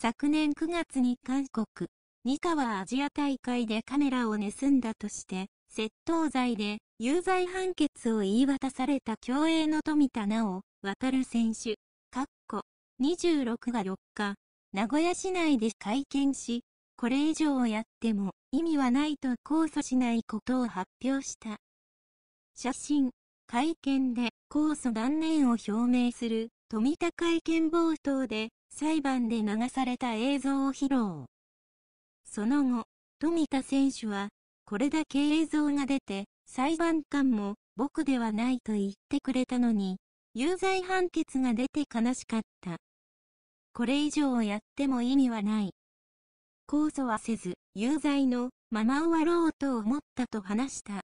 昨年9月に韓国、三河アジア大会でカメラを盗んだとして、窃盗罪で有罪判決を言い渡された競泳の富田直渡選手、かっこ26が4日、名古屋市内で会見し、これ以上やっても意味はないと控訴しないことを発表した。写真、会見で控訴断念を表明する富田会見冒頭で裁判で流された映像を披露。その後、富田選手は、これだけ映像が出て、裁判官も僕ではないと言ってくれたのに、有罪判決が出て悲しかった。これ以上やっても意味はない。控訴はせず、有罪のまま終わろうと思ったと話した。